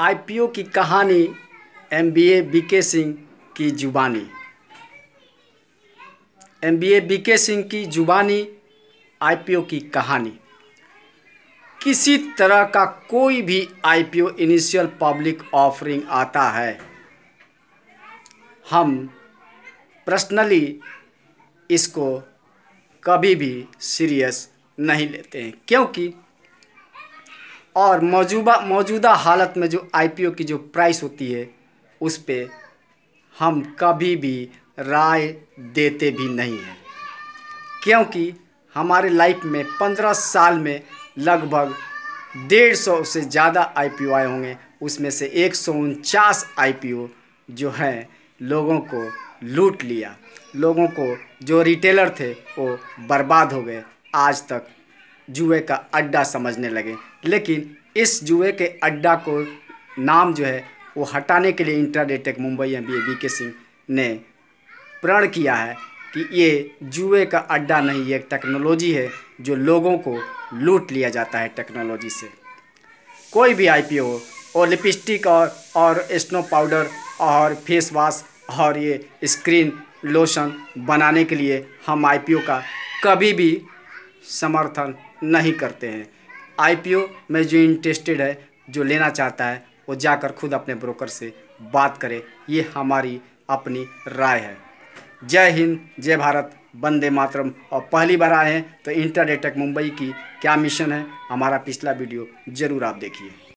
IPO की कहानी MBA BK Singh की जुबानी। एमबीए बीके सिंह की जुबानी, आईपीओ की कहानी। किसी तरह का कोई भी आईपीओ इनिशियल पब्लिक ऑफरिंग आता है। हम पर्सनली इसको कभी भी सीरियस नहीं लेते हैं, क्योंकि और मौजूदा मौजूदा हालत में जो आईपीओ की जो प्राइस होती है, उस पर हम कभी भी राय देते भी नहीं हैं। क्योंकि हमारे लाइफ में पंद्रह साल में लगभग डेढ़ सौ से ज़्यादा आईपीओ आए होंगे। उसमें से एक सौ उनचास आई जो हैं, लोगों को लूट लिया। लोगों को, जो रिटेलर थे, वो बर्बाद हो गए। आज तक जुए का अड्डा समझने लगे। लेकिन इस जुए के अड्डा को नाम जो है, वो हटाने के लिए इंटरडेटेक Mumbai M B K Singh ने प्रण किया है कि ये जुए का अड्डा नहीं, ये टेक्नोलॉजी है जो लोगों को लूट लिया जाता है टेक्नोलॉजी से। कोई भी आई हो, और लिपस्टिक और और स्नो पाउडर और फेस वाश और ये स्क्रीन लोशन बनाने के लिए हम आईपीओ का कभी भी समर्थन नहीं करते हैं। आईपीओ में जो इंटरेस्टेड है, जो लेना चाहता है, वो जाकर खुद अपने ब्रोकर से बात करे। ये हमारी अपनी राय है। जय हिंद, जय भारत, वंदे मातरम। और पहली बार आए हैं तो इंटरनेटेक मुंबई की क्या मिशन है, हमारा पिछला वीडियो ज़रूर आप देखिए।